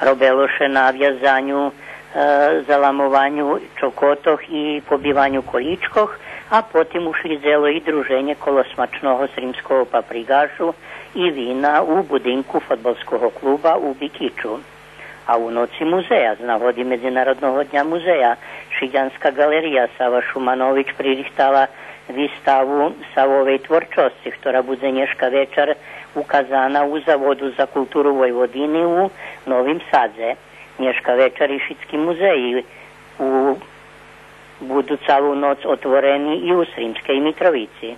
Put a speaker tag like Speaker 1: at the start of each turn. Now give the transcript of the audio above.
Speaker 1: robeloše na vjazanju, e, zalamovanju čokotoh i pobivanju količkoh, a potim ušli i druženje kolosmačnog srimskog paprigašu i vina u budinku fotbolskog kluba u Bikiću. A u noci muzeja, znavodi Međunarodnog dnja muzeja, Šiganska galerija Sava Šumanović pririhtala vistavu Savove tvorčosti, štora bude nješka večer ukazana u Zavodu za kulturu Vojvodini u Novim Sadze. Dneška večer muzeji u, budu celú noc otvorení i u Srímskej Mitrovici.